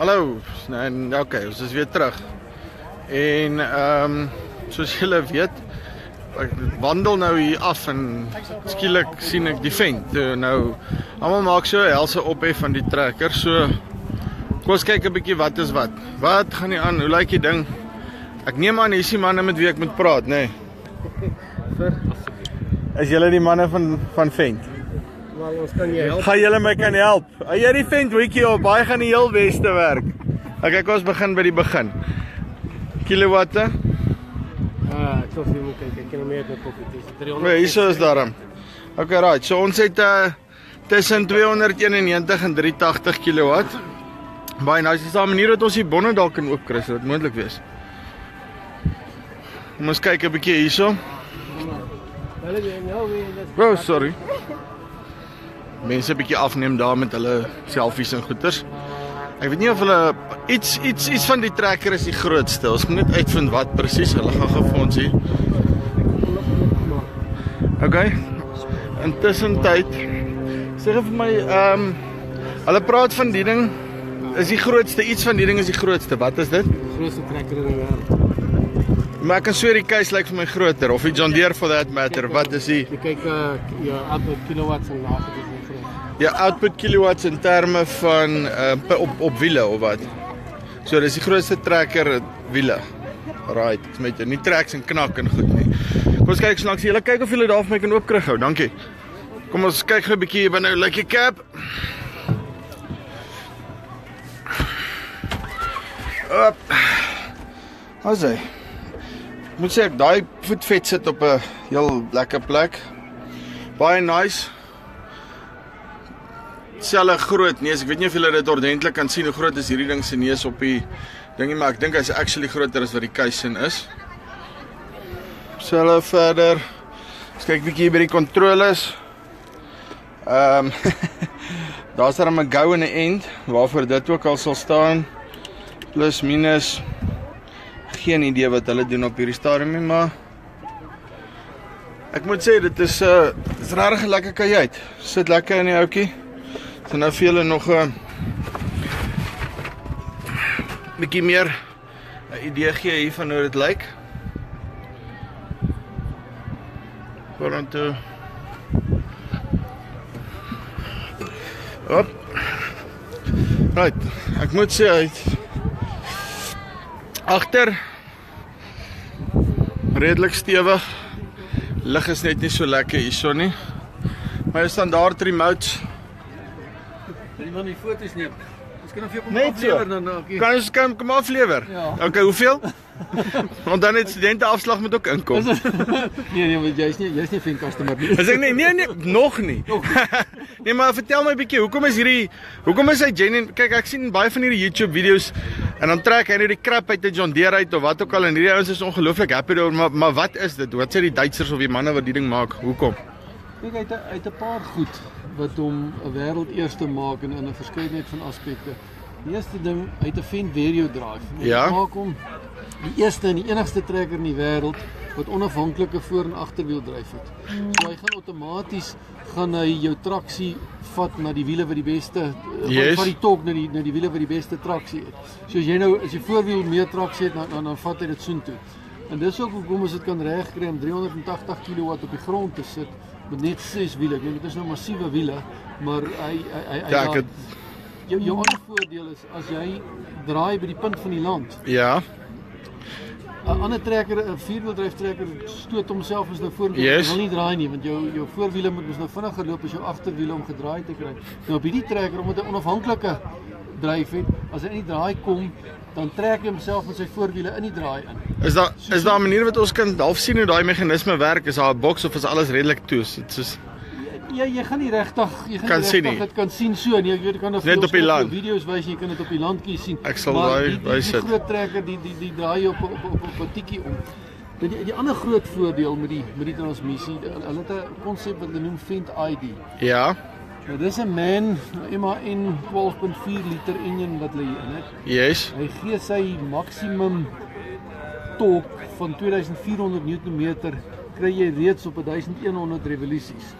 Hallo. En okay, ons is weer terug. En ehm um, soos julle weet, ek wandel nou hier af en skielik sien ek die vent. Nou almal maak so helse ophef van die trekker. So kom ons kyk 'n bietjie wat is wat. Wat gaan nie aan? Hoe lyk die ding? Ek neem aan hierdie manne met wie ek moet praat, nê. Nee. Vir Is julle die manne van van vent? Maar ons kan jou help. Gaan julle my kan help? Hy het die vent hoetjie op. Baie gaan die heel beste werk. Okay, kom ons begin by die begin. Kilowatte? Ah, ek sou vir moet kyk. Ek kan meer met koppie. Dis 300. Nee, hier is daarom. Okay, right. So ons het 'n uh, tussen 291 en 380 kW. Baie nice. Dis 'n manier dat ons die bonne dalk kan oopkry, so dit moontlik wees. Kom ons kyk 'n bietjie hierso. Weet nou sorry. Mense bietjie afneem daar met hulle selfies en goeters. Ek weet nie of hulle iets iets iets van die trekker is die grootste. Ons moet net uitvind wat presies. Hulle gaan gou vir ons hier. Okay. Intussen tyd sê vir my ehm um, hulle praat van die ding is die grootste iets van die ding is die grootste. Wat is dit? grootste trekker in die wêreld. Maar ek kan sweer die keis lyk vir my groter of die John Deere for that matter. Wat is die Jy kyk uh ja, output kilowatts en groot. Ja, output kilowatts in terme van uh, op op wiele of wat. So dis die grootste trekker wiele. Right, ek met nie treks en knak en goed nie. Kom ons kyk snaaks. Julle kyk of julle daar vir my kan oopkry gou. Dankie. Kom ons kyk gou 'n bietjie hier binne. Lyk die cap. Op. How's hy? Moet sê daai voetvet sit op 'n heel lekker plek. Baie nice selle groot neus. Ek weet nie of julle dit ordentlik kan sien hoe groot is hierdie ding se neus op die dingie, maar ek dink hy's actually groter as wat die kuissin is. Selle verder. Ons kyk bietjie by die kontroles. Ehm um, daar's daar 'n go en 'n end waarvoor dit ook al sal staan. Plus minus geen idee wat hulle doen op hierdie stadium nie, maar ek moet sê dit is 'n uh, dis regtig 'n lekker kajuit. Sit lekker in die ouetjie. So nou vir julle nog 'n bietjie meer 'n idee gee hiervan hoe dit lyk. Vorentoe. Op. Right. Ek moet sê hy agter redelik stewig. Lig is net nie so lekker hierso nie. My standaard remotes Jy moet nie foto's neem. Ons kan of jy kom Net so. aflewer dan dan. Kan ons kan kom aflewer? Ja. Okay, hoeveel? Want dan het studente afslag moet ook inkom. Nee nee, want jy's nie jy's nie 'n fan customer nie. As ek nee nee nee nog nie. nee, maar vertel my 'n bietjie, hoekom is hierdie hoekom is hy genuine? Kyk, ek sien baie van hierdie YouTube video's en dan trek hy net die krap uit 'n John Deere uit of wat ook al en hierdie ouens is ongelooflik happy daaroor, maar maar wat is dit? Wat sê die Duitsers of die manne wat die ding maak? Hoekom? Kyk uit uit 'n paar goed wat hom 'n wêreld eerste maak in 'n verskeidenheid van aspekte. Die eerste ding, hy het 'n vent video drive. Ja. maak hom die eerste en die enigste trekker in die wêreld wat onafhanklike voor- en agterwiel dryf het. So hy gaan outomaties gaan hy jou traksie vat na die wiele wat die beste eh, Yes. van die tok na die na die wiele wat die beste traksie het. So as jy nou as jy voorwiel meer traksie het dan dan, dan vat hy dit soontoe. En dis ook hoekom ons dit kan regkry om 380 kW op die grond te sit met net 6 wiele. Ek meen dit is nou massiewe wiele, maar hy hy hy, hy Ja, ek het jou jou ander voordeel is as jy draai by die punt van die land. ja. 'n Ander trekker, 'n vierwieldryf trekker stoot homself as nou voor Yes. wil nie draai nie want jou jou voorwiele moet mos nou vinniger loop as jou agterwiele om gedraai te kry. Nou op hierdie trekker omdat hy onafhanklike dryf het, as hy in die draai kom, dan trek hy homself met sy voorwiele in die draai in. Is daar is daar 'n manier wat ons kan half sien hoe daai meganisme werk? Is daar 'n boks of is alles redelik toe? Dit is Ja, jy gaan nie regtig, jy gaan Kan nie regtig dit kan sien so nie. Ek weet ek kan nog Net op die land. video's wys jy kan dit op die land kies sien. Ek sal daai die- die- wys Die dit. groot trekker die die die draai op op op op 'n tikkie om. Die, die die ander groot voordeel met die met die transmissie, hulle het 'n konsep wat hulle noem Fendt ID. ja. Nou dis 'n man MAN 12.4 liter engine wat hier in het. Yes. Hy gee sy maksimum torque van 2400 Nm kry jy reeds op 1100 revolusies.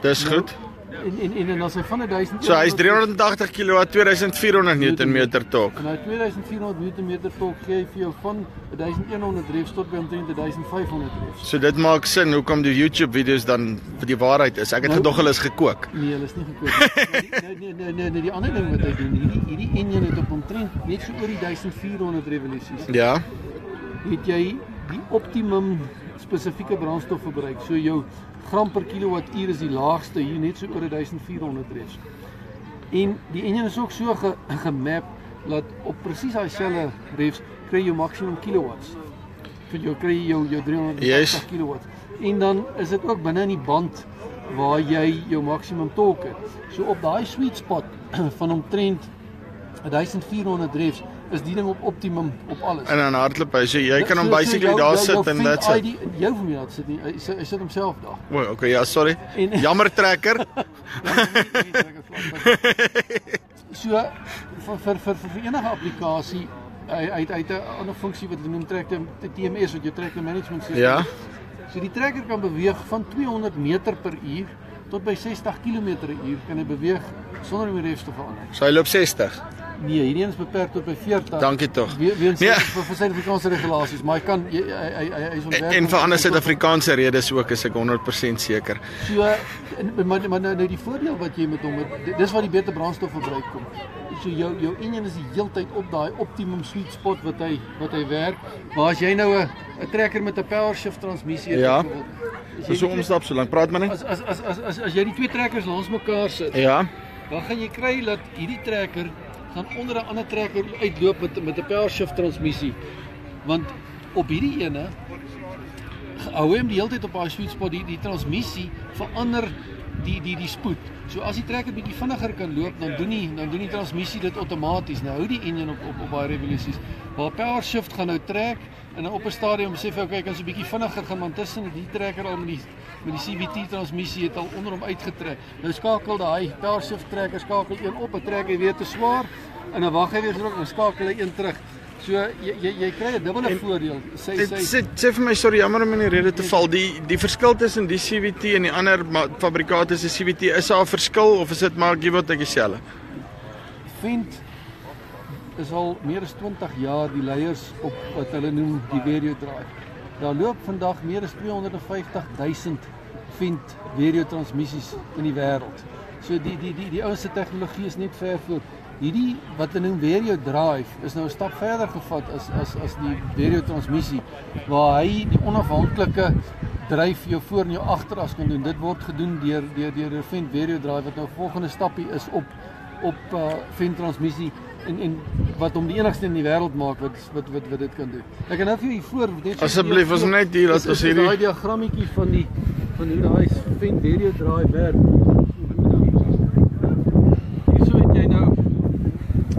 Dis Nou, goed. En en en, en as hy van 1000 So hy's 380 kW 2400 Newtonmeter torque. En hy 2400 Newtonmeter torque gee vir jou van 1100 reefs tot by omtrent 1500 reefs. So dit maak sin hoekom die YouTube video's dan vir die waarheid is. Ek het Nou- gedog hulle is gekook. Nee, hulle is nie gekoop nie. Nee, nee, nee, nee, nee, die ander ding wat hy doen, hierdie hierdie enjin het op omtrent net so oor die 1400 revolusies. Ja. Het jy die optimum spesifieke brandstofverbruik. So jou gram per kilowattuur is die laagste hier net so oor 1400 reefs. En die enjin is ook so ge, gemap dat op presies daai selfde reefs kry jy maksimum kilowatts. Vir jou kry jy jou jou 380 Yes. kilowatts. En dan is dit ook binne in die band waar jy jou maksimum torque het. So op daai sweet spot van omtrent 1400 reefs is die ding op optimum op alles. En dan hardloop hy. So jy kan hom So- so basically jou- daar jou- jou sit en that's it. ID Jou van my daar sit nie. Hy sit, hy sit homself daar. O, okay, ja, sorry. En- Jammer trekker. so vir vir vir, vir enige applikasie hy hy het- 'n ander funksie wat hulle noem tractor TMS wat jou tractor management system. Ja. So die trekker kan beweeg van 200 meter per uur tot by 60 km per uur kan hy beweeg sonder om die refs te verander. So hy loop 60. Nee, hierdie een is beperk tot by 40. Dankie tog. We, weens Nee. nee. vir, Suid-Afrikaanse regulasies, maar hy kan hy hy hy, is En, ontwerp en om- vir ander Suid-Afrikaanse redes ook is ek 100% seker. So en, maar maar nou, nou die voordeel wat jy met hom het, di- dis waar die beter brandstofverbruik kom. So jou jou enjin is die heeltyd op daai optimum sweet spot wat hy wat hy werk. Maar as jy nou 'n 'n trekker met 'n power shift transmissie het Ja. Dis so die- omstap so lank. Praat maar net. as as as as as, as jy die twee trekkers langs mekaar sit, Ja. dan gaan jy kry dat hierdie trekker gaan onder 'n ander trekker uitloop met met 'n power shift transmissie. Want op hierdie ene hou hy hom die hele tyd op daai sweet spot die die transmissie verander die die die spoed. So as die trekker bietjie vinniger kan loop, dan doen die dan doen die transmissie dit outomaties. Nou hou die enjin op op op baie revolusies. Waar power shift gaan nou trek en op 'n stadium sê hy okay, kan so 'n bietjie vinniger gaan want tussen die trekker al met die met die CVT transmissie het al onder hom uitgetrek. Nou skakel daai power shift trekker skakel een op, 'n trek hy weer te swaar en dan wag hy weer terug en skakel hy een terug. So jy jy, jy kry 'n dubbele En- voordeel. Sê Dit sê sê sê vir my sorry, jammer om in die rede te val. Die die verskil tussen die CVT en die ander fabrikate se CVT is daar 'n verskil of is dit maar give or take dieselfde? Vent is al meer as 20 jaar die leiers op wat hulle noem die video drive. Daar loop vandag meer as 250 000 Vent video transmissies in die wêreld. So die die die die ouste tegnologie is net ver voor. Hierdie wat hulle noem video drive is nou 'n stap verder gevat as as as die video transmissie waar hy die onafhanklike dryf jou voor en jou agteras kan doen. Dit word gedoen deur deur deur 'n Vent video drive wat nou volgende stappie is op op uh Vent transmissie en en wat hom die enigste in die wêreld maak wat wat wat wat dit kan doen. Ek kan nou vir jou hier voor net so Asseblief, ons net hier Is- ons hierdie daai diagrammetjie van die van hoe daai Vent video drive werk. Hierso het jy nou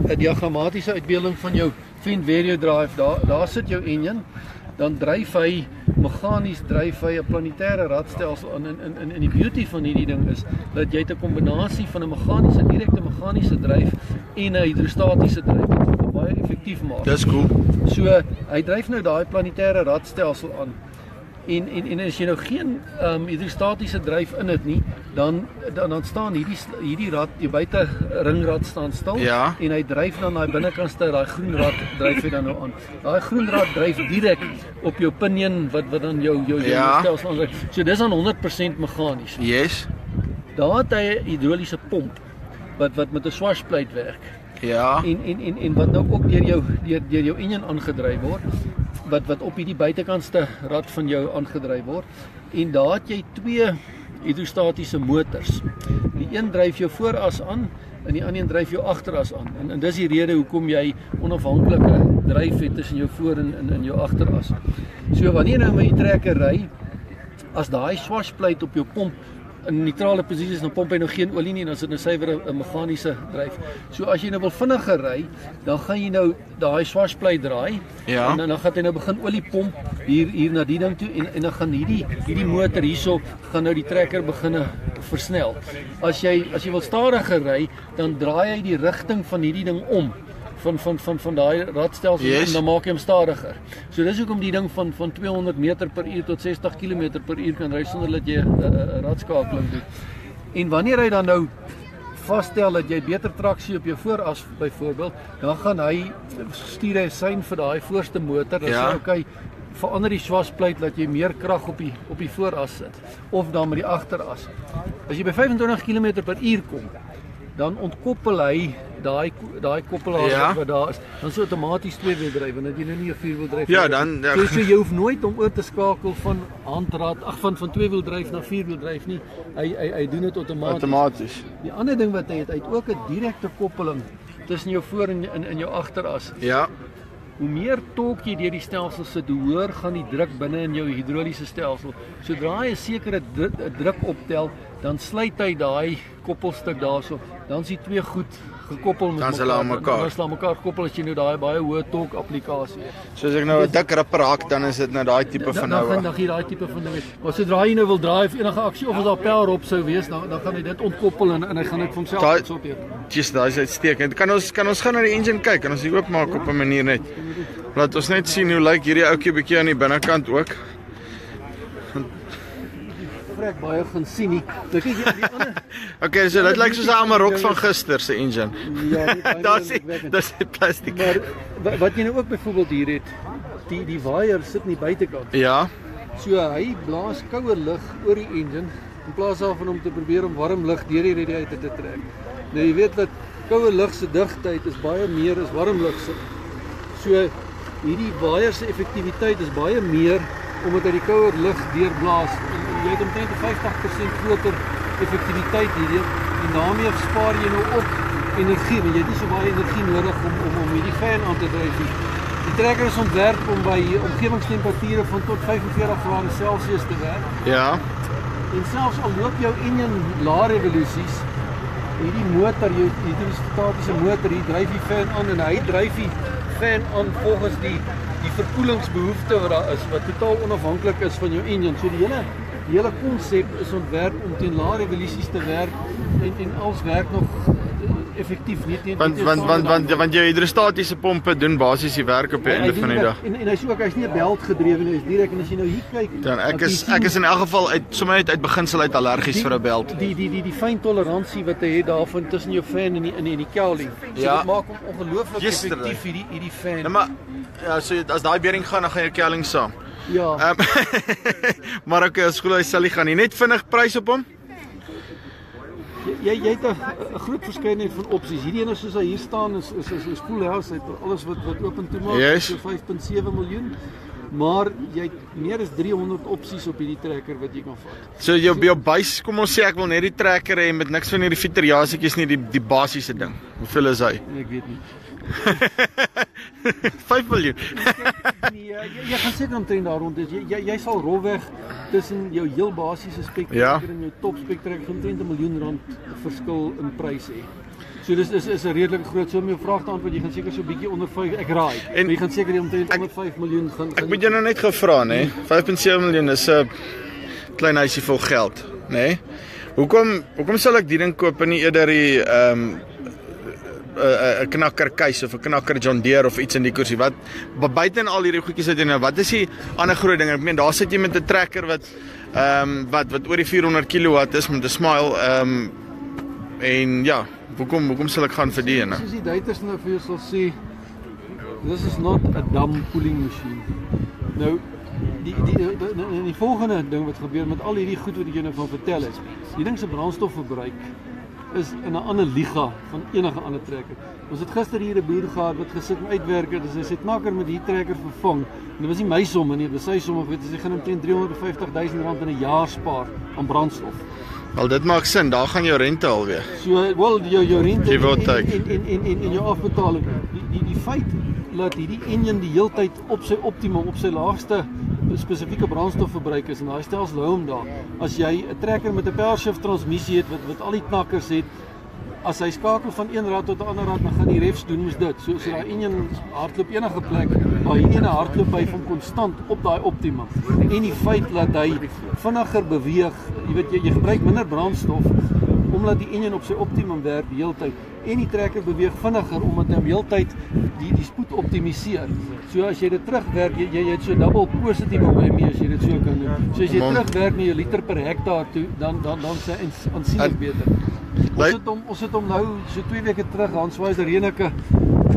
'n diagrammatiese uitbeelding van jou Vent video drive. Daar daar sit jou enjin. Dan dryf hy meganies dryf hy 'n planetêre radstelsel in in in in die beauty van hierdie ding is dat jy 'n kombinasie van 'n meganiese direkte meganiese dryf en 'n hidrostatiese dryf wat dit baie effektief maak. Dis cool. So hy dryf nou daai planetêre radstelsel aan. En en en as jy nou geen ehm um, hidrostatiese dryf in het nie, dan dan dan staan hierdie hierdie rad, die buite ringrad staan stil Ja. en hy dryf dan daai binnekantste daai groen rad dryf hy dan nou aan. Daai groen rad dryf direk op jou pinion wat wat dan jou jou Ja. stelsel aandryf. So dis dan 100% meganies. Yes. Daar het hy 'n hidroliese pomp wat wat met 'n swashplate werk Ja. en en en en wat nou ook deur jou deur deur jou enjin aangedryf word wat wat op hierdie buitekantste rad van jou aangedryf word en daar het jy twee hidrostatiese motors. Die een dryf jou vooras aan en die ander een dryf jou agteras aan. En en dis die rede hoekom jy onafhanklike dryf het tussen jou voor en in in jou agteras. So wanneer nou met die trekker ry, as daai swashplate op jou pomp in neutrale posisie is dan pomp hy nou geen olie nie en dan is dit 'n suiwer 'n meganiese dryf. So as jy nou wil vinniger ry, dan gaan jy nou daai swashplate draai Ja. en dan, dan gaan hy nou begin olie pomp hier hier na die ding toe en en dan gaan hierdie hierdie motor hierso gaan nou die trekker beginne versnel. As jy as jy wil stadiger ry, dan draai hy die rigting van hierdie ding om van van van van daai radstelsel Yes. en dan maak jy hom stadiger. So dis hoekom die ding van van 200 meter per uur tot 60 km per uur kan ry sonder dat jy 'n uh, radskakeling doen. En wanneer hy dan nou vasstel dat jy beter traksie op jou vooras byvoorbeeld, dan gaan hy stuur hy sein vir daai voorste motor, dan Ja. sê okay, verander die swaspleit dat jy meer krag op die op die vooras sit of dan met die agteras. As jy by 25 km/h kom, dan ontkoppel hy daai daai koppelaar Ja. wat daar is. Dan is outomaties tweewieldryf want dat jy nou nie 'n vierwieldryf Ja, het. dan- ja. so, so jy hoef nooit om oor te skakel van handrad, ag van van tweewieldryf na vierwieldryf nie. Hy hy hy doen dit outomaties. Outomaties. Die ander ding wat hy het, hy het ook 'n direkte koppeling tussen jou voor en in in jou agteras. Ja. Hoe meer tork jy deur die stelsel sit, hoe hoër gaan die druk binne in jou hidroliese stelsel. Sodra hy 'n sekere dru- druk optel, dan sluit hy daai koppelstuk daarso. Dan is die twee goed gekoppel met Dan hulle aan mekaar. Dan is hulle aan mekaar gekoppel as jy nou daai baie hoë tork applikasie het. So as ek nou 'n dik ripper hak, dan is dit nou daai tipe van Dan nou. dan gaan dan gee daai tipe van ding. Maar sodra jy nou wil draai of enige aksie of as daar power op sou wees, dan dan gaan hy dit ontkoppel en en hy gaan dit van homself Daai- sorteer. Just daai is uitstekend. Kan ons kan ons gaan na die engine kyk? Kan ons dit oopmaak op 'n manier net? Laat ons net sien hoe lyk hierdie ouetjie bietjie aan die binnekant ook. Vrek baie gaan sien nie. Dink ek die, ander Okay, so dit lyk soos 'n Amarok van gister se engine. ja, Daar's die plastiek. Maar wa- wat jy nou ook byvoorbeeld hier het, die die waier sit in die buitekant. Ja. So hy blaas koue lug oor die engine in plaas daarvan om te probeer om warm lug deur die radiator te trek. Nou jy weet dat koue lug se digtheid is baie meer as warm lug se. So hierdie waier se effektiwiteit is baie meer omdat hy die kouer lug deurblaas jy het omtrent 'n 50% groter effektiwiteit hierdie en daarmee spaar jy nou op energie, want jy het nie so baie energie nodig om om om hierdie fan aan te dryf nie. Die trekker is ontwerp om by omgewingstemperature van tot 45 grade Celsius te werk. Ja. En selfs al loop jou enjin lae revolusies, hierdie motor, jou hierdie statiese motor, hier dryf die fan aan en hy dryf die fan aan volgens die die verkoelingsbehoefte wat daar is wat totaal onafhanklik is van jou enjin. So die hele die hele konsep is ontwerp om teen lae revolusies te werk en en als werk nog eh, effektief nie teen Want want want want want jou hidrostatiese pompe doen basies die werk op die hy einde van die dag. En en hy's ook hy's nie 'n belt gedrewe nie, hy's direk en as jy nou hier kyk, Dan ek is ek is in elk geval uit sommer net uit beginsel uit allergies vir 'n belt. Die die die die fyn toleransie wat hy het daarvan tussen jou fan en die in die, in die cowling. So Ja. dit maak hom ongelooflik effektief hierdie hierdie fan. Nou maar ja, so as daai bering gaan dan gaan jou kelling saam. Ja. Ehm maar okay, as skool hy sal hy gaan nie net vinnig prys op hom. jy jy het 'n 'n groot verskeidenheid van opsies. Hierdie ene soos hy hier staan is is is, is full house, hy het alles wat wat oop en toe maak, Yes. so 5.7 miljoen. Maar jy het meer as 300 opsies op hierdie trekker wat jy kan vat. So jou jou buis, kom ons sê ek wil net die trekker hê met niks van hierdie fietterjasietjies nie, die die basiese ding. Hoeveel is hy? Nee, ek weet nie. 5 miljoen. Nee, jy, jy gaan seker omtrent daar rond is. Jy jy, jy sal rolweg tussen jou heel basiese spektrum Ja. en jou top spektrum omtrent 'n miljoen rand verskil in prys hê. So dis is is 'n redelike groot som. Jou vraag te antwoord, jy gaan seker so 'n bietjie onder 5 ek raai. En- jy gaan seker omtrent onder 5 miljoen gaan Ek moet jou nou net gevra, nê? 5.7 miljoen is 'n klein huisie vol geld, nê? Hoekom hoekom sal ek die ding koop en nie eerder die ehm 'n 'n knakker keuse of 'n knakker John Deere of iets in die koersie. Wat bu- buite en al hierdie goedjies uit en nou, wat is die ander groot ding? Ek meen daar sit jy met 'n trekker wat ehm wat wat oor die 400 kW is met 'n smile ehm en ja, hoekom hoekom sal ek gaan vir die ene? Soos die duiters nou vir jou sal sê, this is not a dumb cooling machine. Nou die die, die, die, die volgende ding wat gebeur met al hierdie goed wat ek jou nou van vertel het. Die ding se brandstofverbruik is in 'n ander liga van enige ander trekker. Ons het gister hier 'n boer gehad wat gesit en uitwerk het. Hy sê knakker met hierdie trekker vervang. En dit was nie my somme nie, dit was sy somme. Weet jy, hy gaan omtrent 350 000 rand in 'n jaar spaar aan brandstof. Wel dit maak sin, daar gaan jou rente alweer. So wel jou jou rente en, take. en en en en en jou afbetaling. Die die die feit dat hierdie enjin die heeltyd op sy optimum, op sy laagste spesifieke brandstofverbruik is en daai stelsel hou hom daar. As jy 'n trekker met 'n power shift transmissie het wat wat al die knakkers het, as hy skakel van een rad tot 'n ander rad, dan gaan die refs doen mos dit. So so daai enjin hardloop enige plek, hierdie ene hardloop hy van konstant op daai optimum. En die feit dat hy vinniger beweeg, jy weet jy, jy gebruik minder brandstof omdat die enjin op sy optimum werk die hele tyd en die trekker beweeg vinniger omdat hy hom heeltyd die die spoed optimaliseer. So as jy dit terugwerk, jy jy, jy het so dubbel positiewe OME as jy dit so kan doen. So as jy Man. terugwerk na jou liter per hektaar toe, dan dan dan sê ons aansienlik beter. Ons het hom ons het hom nou so 2 weke terug Hans Weiser Reneke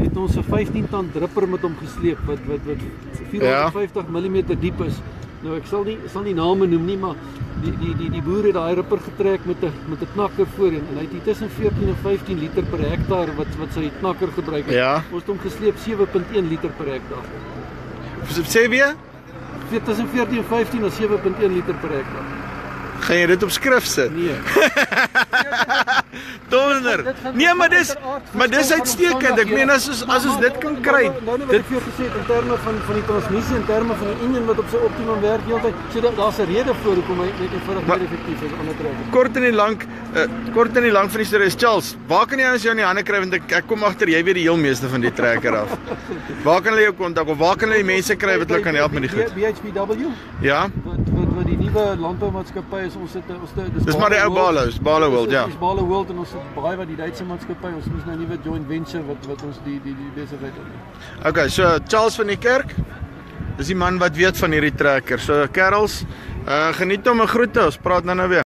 het ons 'n 15 ton dripper met hom gesleep wat wat wat 450 ja. mm diep is. Nou ek sal nie sal nie name noem nie, maar die die die die boer het daai ripper getrek met 'n met 'n knakker voorheen en hy het hier tussen 14 en 15 liter per hektaar wat wat sy knakker gebruik het. Ja. Ons het hom gesleep 7.1 liter per hektaar. Sê weer, Vir tussen 14 en 15 en 7.1 liter per hektaar. gaan jy dit op skrif sit? Nee. Gaan- Nee, maar dis maar dis uitstekend. Ek meen as ons as ons dit kan kry. Dit vir jou gesê in terme van van die transmissie en terme van die enjin wat op sy optimum werk heeltyd. So daar daar's 'n rede vir hoekom hy net Maar- meer effektief is onder trekker. kort en die lank uh, kort en die lank van die storie is Charles. Waar kan jy ons jou in die hande kry want ek, ek kom agter jy weet die heel meeste van die trekker af. Waar kan hulle jou kontak of waar kan hulle die mense kry wat hulle kan help met die goed? BHPW Ja. Wat wat wat die nuwe landboumaatskappy is. Ons het ons het Dis maar die ou Balos, Balo World, ja. Dis Balo World en ons het baie wat die Duitse maatskappy. Ons moes nou 'n nuwe joint venture wat wat ons die die die besigheid doen. Okay, so Charles van die kerk. Dis die man wat weet van hierdie trekker. So kerels, uh geniet hom 'n groete. Ons praat nou nou weer.